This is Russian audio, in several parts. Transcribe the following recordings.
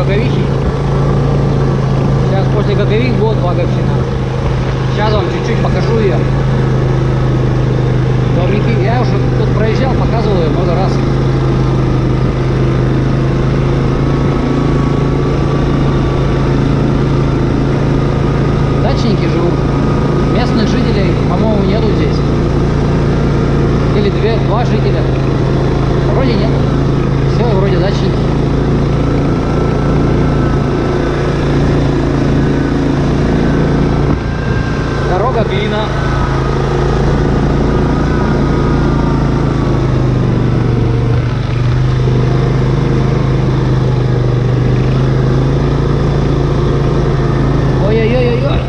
Гаговихи. Сейчас после Гагових будет Благовщина. Сейчас вам чуть-чуть покажу ее. Домики, я уже тут проезжал, показывал ее много раз. Дачники живут. Местных жителей, по-моему, нету здесь. Или две, два жителя. Вроде нет. Все, вроде дачники. Дорога глина. Ой-ой-ой-ой-ой.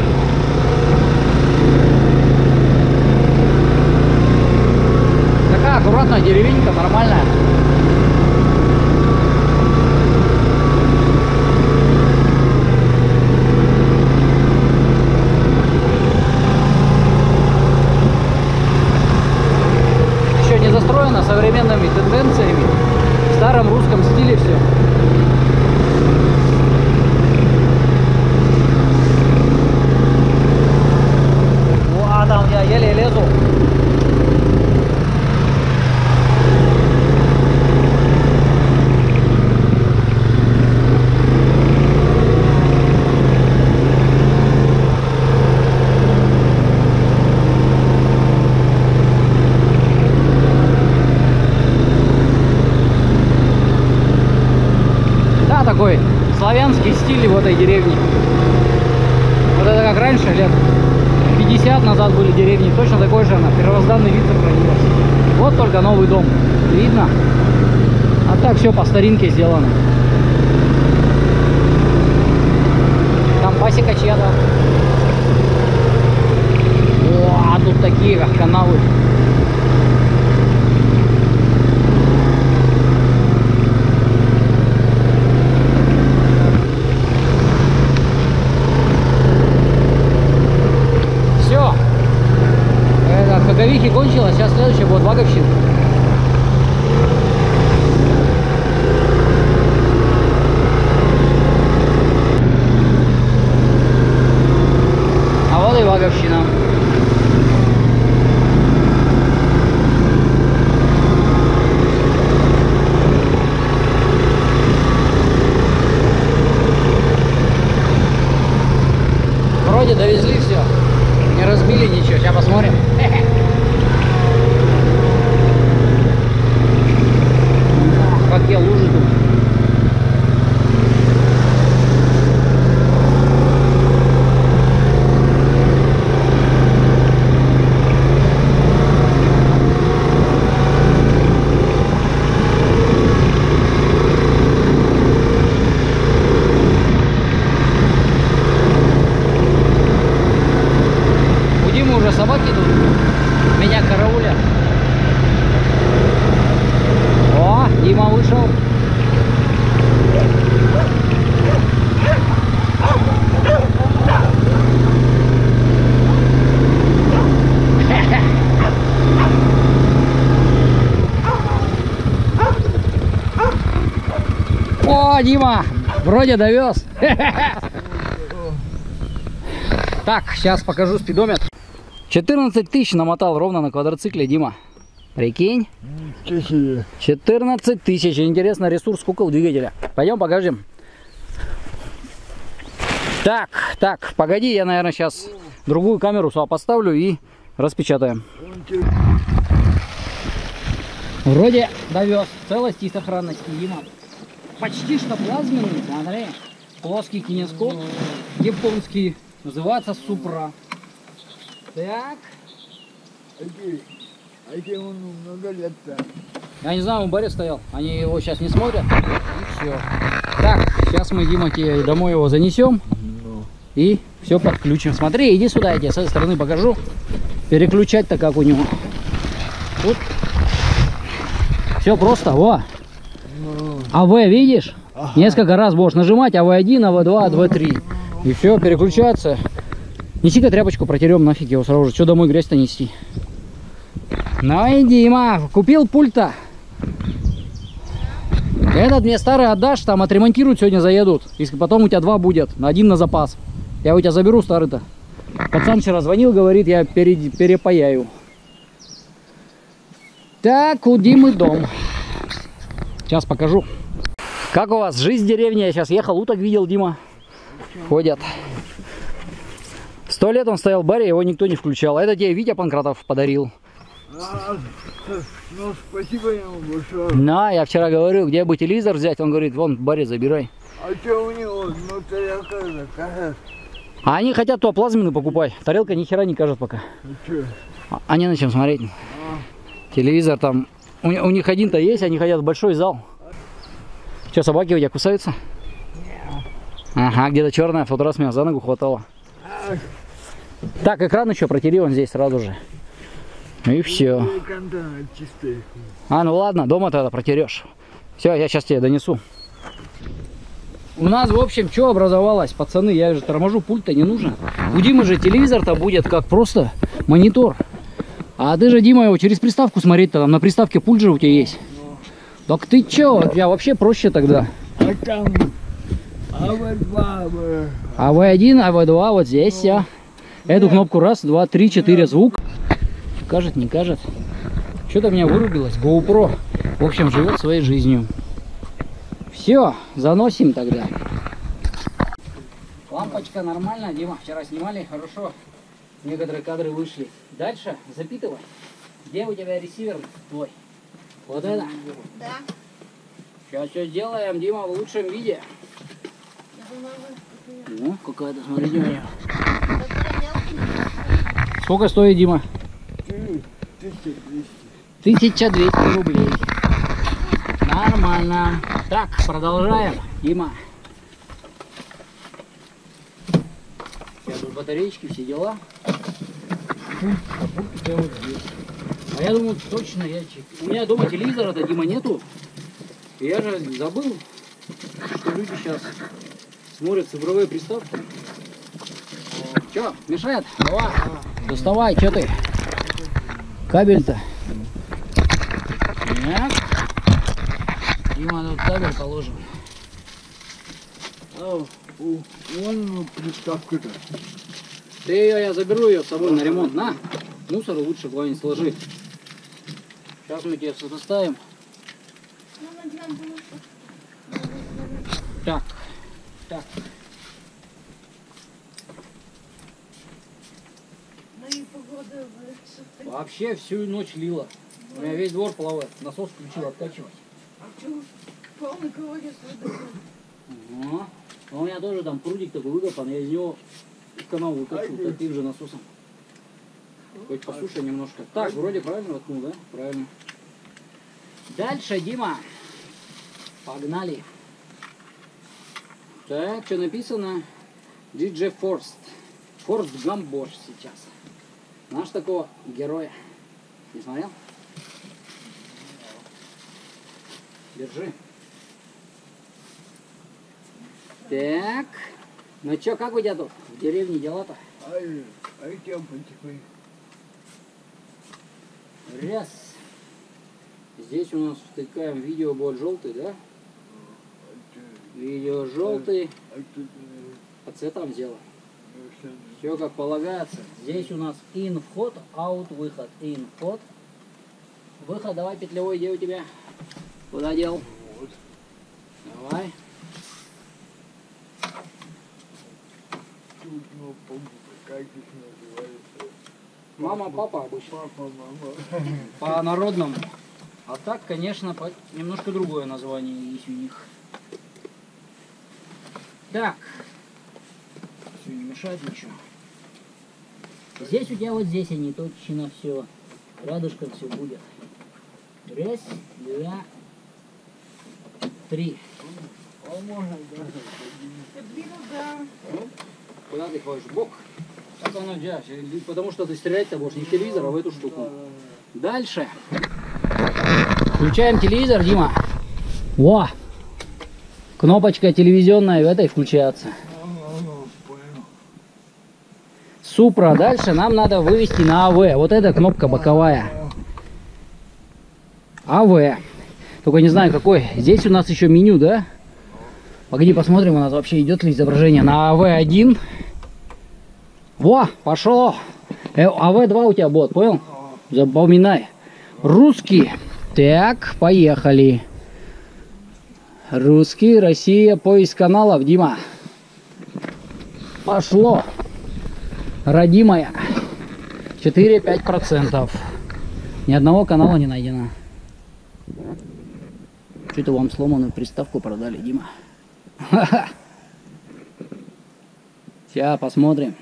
Такая аккуратная деревенька, нормальная. Еще не застроена современными тенденциями. В старом русском стиле все. Ну, а там я еле лезу. Да, такой славянский стиль в этой деревне. Вот это как раньше, лет 50 назад были деревни, точно такой же она, первозданный вид сохранилась. Вот только новый дом, видно? А так все по старинке сделано. Там пасека чья-то. О, а тут такие как канавы. Все. Это Каговихи кончилось, сейчас следующее будет Ваговщина. А вот и Ваговщина. Вроде довезли все. Не разбили ничего. Сейчас посмотрим. Какие лужи тут. У Димы уже собаки тут. Меня караулят. О, Дима вышел. О, Дима, вроде довез. Так, сейчас покажу спидометр. 14 тысяч намотал ровно на квадроцикле, Дима. Прикинь? 14 тысяч. Интересно, ресурс у двигателя. Пойдем покажем. Так, так, погоди, я, наверное, сейчас другую камеру сюда поставлю и распечатаем. Вроде довез. Целости и сохранности, Дима. Почти что плазменный, смотри. Плоский кинескоп, японский. Называется Супра. Так. он много лет-то. Я не знаю, он баре стоял. Они его сейчас не смотрят. И все. Так, сейчас мы, Дима, тебе домой его занесем. И все подключим. Смотри, иди сюда, я тебе с этой стороны покажу. Переключать-то как у него. Тут. Все просто, во. АВ, видишь? Несколько раз будешь нажимать АВ1, АВ2, АВ3. И все, переключаться. Неси-ка тряпочку, протерем нафиг его сразу же. Что домой грязь-то нести? Ну и Дима, купил пульта. Этот мне старый отдашь, там отремонтируют, сегодня заедут. И потом у тебя два будет, на один на запас. Я у тебя заберу старый-то. Пацан вчера звонил, говорит, я пере- перепаяю. Так, у Димы дом. Сейчас покажу. Как у вас жизнь в деревне? Я сейчас ехал, уток видел, Дима. Ходят. Сто лет он стоял в баре, его никто не включал. А это тебе Витя Панкратов подарил. А, ну, спасибо ему большое. На, я вчера говорю, где бы телевизор взять, он говорит, вон в баре забирай. А что у него? Ну, тарелка закажет. А они хотят то плазменную покупать. Тарелка ни хера не кажет пока. А- А не на чем смотреть. Телевизор там. У, у них один-то есть, они хотят в большой зал. Что, собаки у тебя кусаются? Ага, где-то черная, в тот раз меня за ногу хватало. Так, экран еще протери вон здесь сразу же. И все. А, ну ладно, дома тогда протерешь. Все, я сейчас тебе донесу. У нас, в общем, что образовалось, пацаны, я же торможу, пульт-то не нужно. У Димы же телевизор-то будет как просто монитор. А ты же, Дима, его через приставку смотреть-то, там на приставке пульт же у тебя есть. Так ты чё, у тебя вообще проще тогда. А там... А вот бабы. АВ1, АВ2 вот здесь вся. Эту кнопку раз, два, три, четыре, звук. Кажет, не кажет. Что-то у меня вырубилось. GoPro. В общем, живет своей жизнью. Все, заносим тогда. Лампочка нормальная, Дима. Вчера снимали, хорошо. Некоторые кадры вышли. Дальше запитывай. Где у тебя ресивер твой? Вот это? Да. Сейчас все сделаем, Дима, в лучшем виде. Ну, какая-то, смотрите у мелкий. Сколько стоит, Дима? Тысяча двести. 1200 рублей. Нормально. Так, продолжаем. Дима. Сейчас тут батареечки, все дела. Пульт, а тебя вот здесь. А я думаю, точно я. У меня дома телевизора-то, Дима, нету. И я же забыл, что люди сейчас смотрят цифровые приставки. Че, мешает? Давай. Доставай, что ты? Кабель-то. Так. Дима, тут кабель положим. А, вон ну, приставка-то. Ты ее, я заберу ее с собой на ремонт. На, мусор лучше куда-нибудь сложи. Сейчас мы тебе все доставим. Так, так. Вообще всю ночь лило. У меня весь двор плавает. Насос включил откачивать. А что? Полный колодец выдохнул. Ага. А у меня тоже там прудик такой выкопан, я из него канал выкачу таким же насосом. Хоть послушай немножко. Так, вроде правильно воткнул, да? Правильно. Дальше, Дима. Погнали. Так, что написано? DJ Forst. Forst Гамбош сейчас. Наш такого героя. Не смотрел? Держи. Так. Ну чё, как у тебя тут? В деревне дела-то? Ай, ай, тем потихоньку. Раз. Здесь у нас втыкаем видео будет желтый, да? А? Видео желтый. А тут... э, По цветам сделаем. ну, Все как полагается. Здесь у нас in вход, out выход. In вход. Выход, давай петлевой, где у тебя? Куда дел? Вот. Давай. Ну, как их называется. Мама, папа обычно. Папа, мама. По-народному. А так, конечно, по- немножко другое название есть у них. Так. Все, не мешает ничего. Здесь у тебя вот здесь они точно все. Рядышком все будет. Раз, два, три. А можно да. Куда ты ходишь? Бок. Так оно взять. Потому что ты стрелять-то будешь не в телевизор, а в эту штуку. Дальше. Включаем телевизор, Дима. Во! Кнопочка телевизионная в этой включается. Супра. Дальше нам надо вывести на АВ. Вот эта кнопка боковая. АВ. Только не знаю какой. Здесь у нас еще меню, да? Погоди, посмотрим, у нас вообще идет ли изображение на АВ1. Во, пошло. Э, АВ2 у тебя бот, понял? Запоминай. Русский. Так, поехали. Русский, Россия, поиск каналов, Дима. Пошло. Родимая. 4-5%. Ни одного канала не найдено. Что-то вам сломанную приставку продали, Дима. Сейчас посмотрим.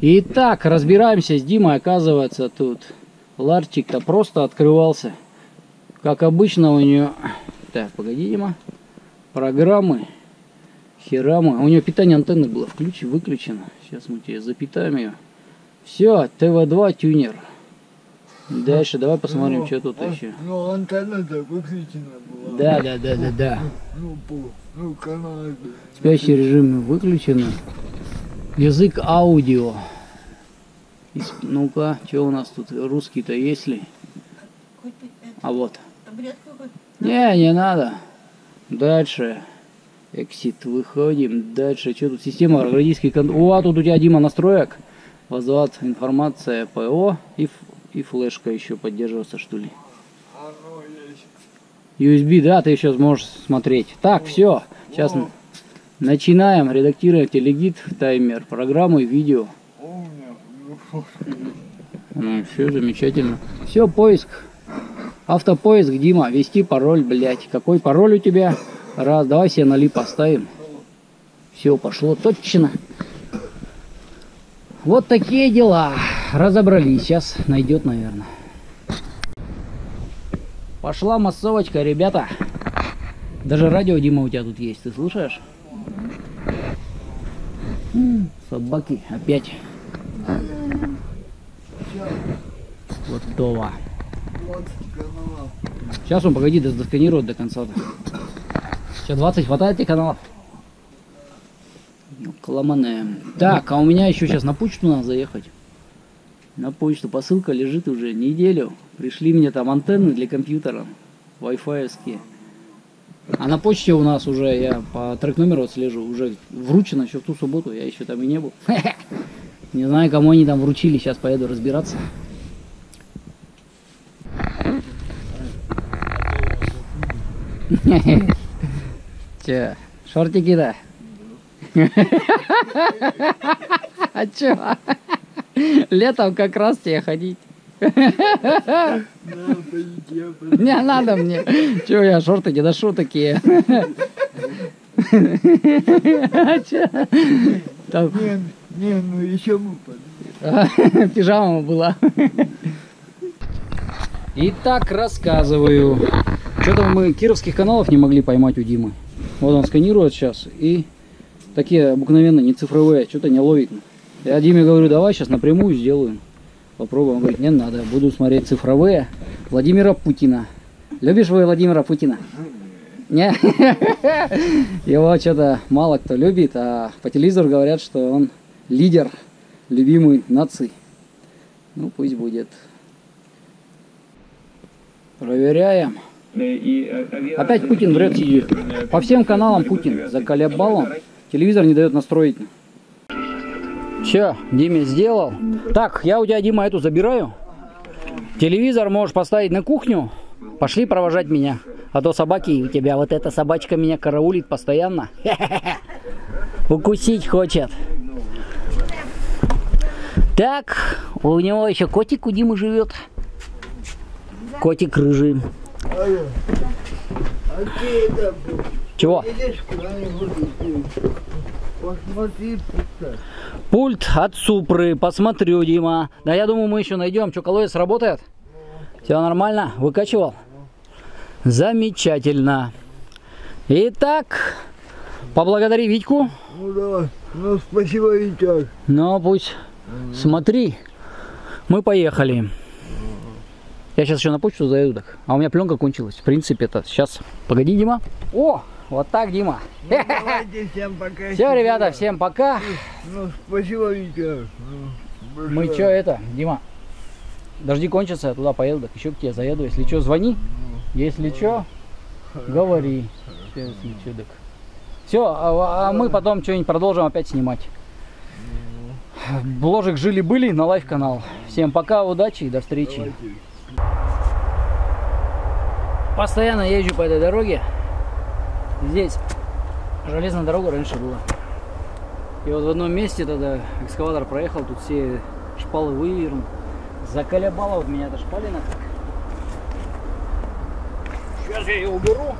Итак, разбираемся с Димой. Оказывается, тут ларчик-то просто открывался. Как обычно у нее... Так, погоди, Дима. Программы. Херамы. У нее питание антенны было включи, выключено. Сейчас мы тебе запитаем ее. Все, ТВ2 тюнер. Дальше давай посмотрим, Ну, что тут а- еще. Ну, антенна-то выключена была. Да, да, да, да, да. Ну, ну, канал. Спящий режим выключен. Язык аудио. Ну-ка, что у нас тут? Русский-то есть ли? А вот. Не, не надо. Дальше. Exit. Выходим. Дальше. Что тут? Система родительский контроль. О, тут у тебя, Дима, настроек. Возврат информация ПО и, и флешка еще поддерживаться, что ли. USB, да, ты еще сможешь смотреть. Так, все. Сейчас. Начинаем редактировать телегид, таймер, программы, видео. Ну, все замечательно. Все, поиск. Автопоиск, Дима, ввести пароль, блядь. Какой пароль у тебя? Раз, давай себе ноли поставим. Все, пошло точно. Вот такие дела. Разобрались. Сейчас найдет, наверное. Пошла массовочка, ребята. Даже радио, Дима, у тебя тут есть. Ты слушаешь? Собаки опять. Готово. 20 каналов. Сейчас он, погоди, до- досканирует до конца. Сейчас 20 хватает тебе каналов? Ну, Ломаная. Так, а у меня еще сейчас на почту надо заехать. На почту посылка лежит уже неделю. Пришли мне там антенны для компьютера. Wi-Fi. А на почте у нас уже, я по трек-номеру отслежу, уже вручено еще в ту субботу, я еще там и не был. Не знаю, кому они там вручили, сейчас поеду разбираться. Че, шортики-то? А чё? Летом как раз тебе ходить. Не надо мне. Чё я шортики, да шо такие? Не, не, ну еще мы пижама была. Итак, рассказываю. Что-то мы кировских каналов не могли поймать у Димы. Вот он сканирует сейчас и такие обыкновенно не цифровые, что-то не ловит. Я Диме говорю, давай сейчас напрямую сделаем. Попробуем. Он говорит, не надо, буду смотреть цифровые. Владимира Путина. Любишь вы Владимира Путина? Не? Его что-то мало кто любит, а по телевизору говорят, что он лидер, любимый нации. Ну, пусть будет. Проверяем. Опять Путин врет сидит. По всем каналам Путин заколебал он. Телевизор не дает настроить. Все, Диме сделал. Так, я у тебя, Дима, эту забираю. Телевизор можешь поставить на кухню. Пошли провожать меня. А то собаки у тебя, вот эта собачка меня караулит постоянно. Укусить хочет. Так, у него еще котик у Димы живет. Котик рыжий. Чего? Посмотри. Пульт от Супры, посмотрю, Дима. Да я думаю, мы еще найдем. Что, колодец работает? Все нормально? Выкачивал? Замечательно. Итак, поблагодари Витьку. Ну давай. Ну спасибо, Витек. Ну, пусть. Смотри. Мы поехали. Я сейчас еще на почту заеду так. А у меня пленка кончилась. В принципе, это сейчас. Погоди, Дима. О, вот так, Дима. Ну, давайте всем пока. Все, ребята, всем пока. Ну спасибо, Витек. Ну, Мы что это, Дима? дожди кончатся, я туда поеду, так еще к тебе заеду. Если что, звони. Если что, говори. Если что, так. Все, а, а мы потом что-нибудь продолжим опять снимать. Бложек жили-были на live канал. Всем пока, удачи и до встречи. Постоянно езжу по этой дороге. Здесь железная дорога раньше была. И вот в одном месте тогда экскаватор проехал, тут все шпалы вывернул. Заколебала вот меня эта шпалина так. Сейчас я ее уберу,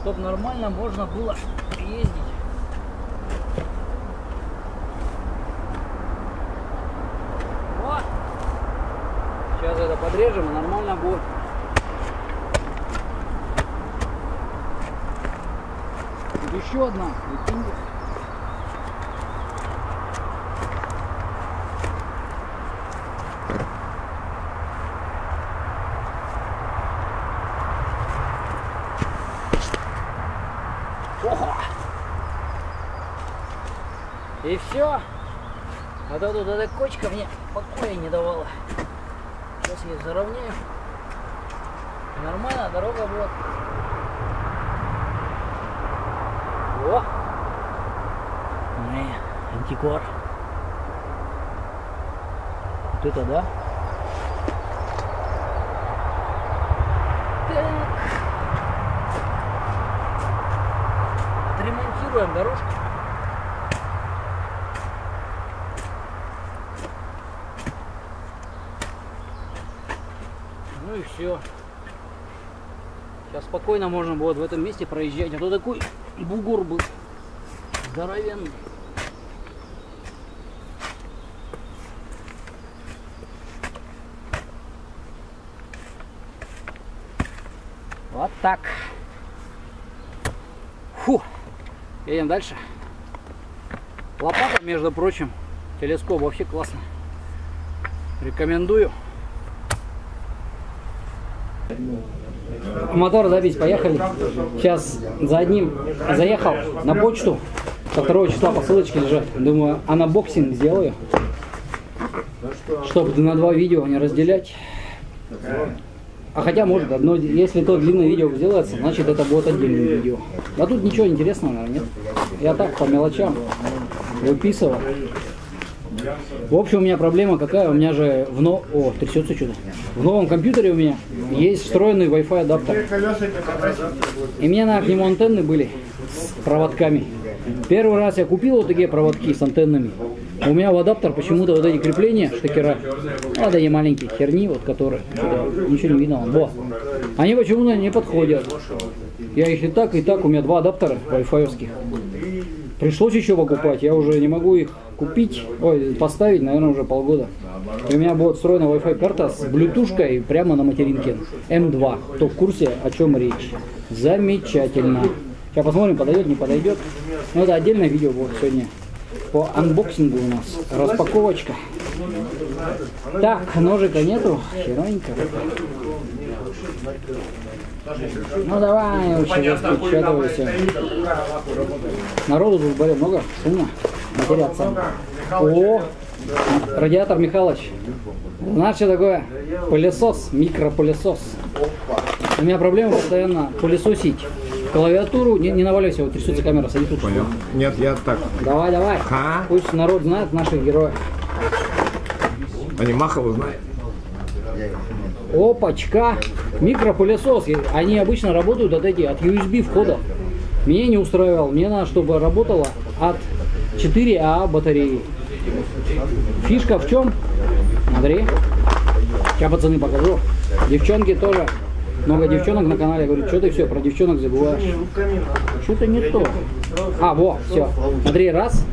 чтобы нормально можно было ездить. Вот. Сейчас это подрежем и нормально будет. Еще одна. Ого! И все. А то тут эта кочка мне покоя не давала. Сейчас я заровняю. Нормально, дорога будет. О! Не, антиквар. Вот это да. Так. Отремонтируем дорожку. Ну и все. Сейчас спокойно можно будет в этом месте проезжать. А то такой бугор был здоровенный. Вот так. Фу. Едем дальше. Лопата, между прочим, телескоп вообще классно. Рекомендую. Мотор запись, поехали. Сейчас за одним заехал на почту. Со второго числа посылочки лежат. Думаю, unboxing сделаю. Чтобы на два видео не разделять. А хотя может одно, если то длинное видео сделается, значит это будет отдельное видео. А тут ничего интересного, наверное, нет. Я так по мелочам выписывал. В общем, у меня проблема какая? У меня же в но... О, трясется что-то. В новом компьютере у меня есть встроенный Wi-Fi адаптер. И мне надо к нему антенны были с проводками. Первый раз я купил вот такие проводки с антеннами. У меня в адаптер почему-то вот эти крепления, штекера, вот эти маленькие херни, вот которые, ничего не видно. вон, Во. Они почему-то не подходят. Я их и так, и так, у меня два адаптера Wi-Fi. Пришлось еще покупать, я уже не могу их купить, ой, поставить, наверное, уже полгода. И у меня будет встроена Wi-Fi карта с блютушкой прямо на материнке. М2. Кто в курсе, о чем речь. Замечательно. Сейчас посмотрим, подойдет, не подойдет. Но это отдельное видео будет сегодня. По unboxing у у нас. Распаковочка. Так, ножика нету. Херонько. Ну давай, вообще распечатывайся. Народу тут более много, шумно. Матерятся. О, радиатор Михалыч. Знаешь, что такое? Пылесос, микропылесос. У меня проблема постоянно пылесосить клавиатуру. Не, не наваливайся, вот трясется камера, садись тут. Понял. Нет, я так. Давай, давай. А? Пусть народ знает наших героев. Они Махову знают. Опачка! Микропылесос. Они обычно работают от эти, от USB входа. Меня не устраивал. Мне надо, чтобы работала от 4А батареи. Фишка в чем? Смотри. Сейчас пацаны покажу. Девчонки тоже. Много девчонок на канале. Говорю, что ты все про девчонок забываешь? Что-то не то. А, во, все. Смотри, раз.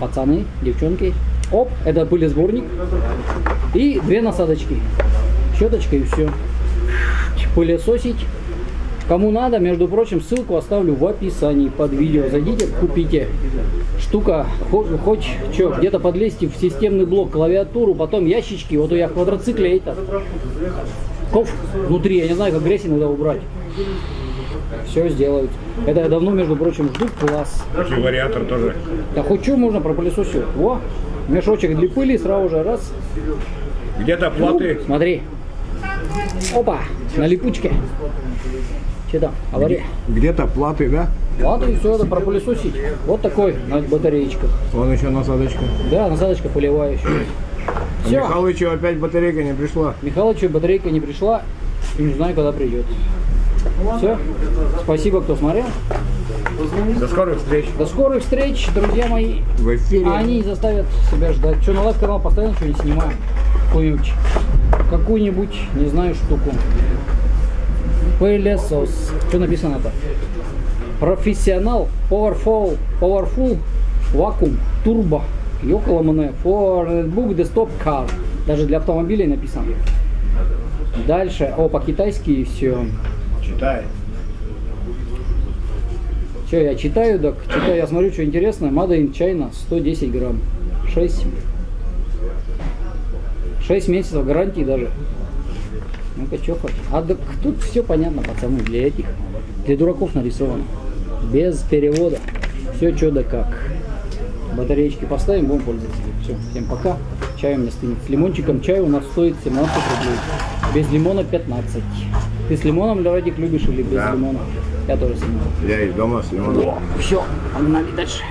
Пацаны, девчонки. Оп, это пылесборник. И две насадочки. Щеточка и все. Пылесосить. Кому надо, между прочим, ссылку оставлю в описании под видео. Зайдите, купите. Штука, хо- хоть что, где-то подлезьте в системный блок, клавиатуру, потом ящички. Вот у я в квадроцикле это. Ков внутри, я не знаю, как грязь иногда убрать. Все сделают. Это я давно, между прочим, жду класс. И вариатор тоже. Да хоть что можно пропылесосить. Во, мешочек для пыли сразу же раз. Где-то платы. Смотри. Опа, на липучке. Что там? Авария. Где-то платы, да? Ладно, и все это пропылесосить. Вот такой на батареечках. Вон еще насадочка. Да, насадочка полевая еще. А Все. Михалычу опять батарейка не пришла. Михалычу батарейка не пришла. И не знаю, когда придет. Все. Спасибо, кто смотрел. До скорых встреч До скорых встреч, друзья мои. в эфире. А они не заставят себя ждать. Что, на live канал постоянно что-нибудь снимаем. Какую-нибудь, какую-нибудь, не знаю, штуку. Пылесос. Что написано-то? Professional, powerful, powerful, вакуум, турбо, ёкало мене, for book desktop car. Даже для автомобилей написано. Дальше, о, по-китайски и все. Читай. Че, я читаю, так читаю, я смотрю, что интересно. Made in China 110 грамм. 6. 6 месяцев гарантии даже. Ну-ка, что хоть. А так тут все понятно, пацаны, для этих. Для дураков нарисовано. Без перевода. Все что да как. Батареечки поставим, будем пользоваться. Все, всем пока. Чай у меня стынет. С лимончиком чай у нас стоит 17 рублей. Без лимона 15. Ты с лимоном, Радик, любишь или без Да. лимона? Я тоже с лимоном. Я из дома с лимоном. Все, погнали дальше.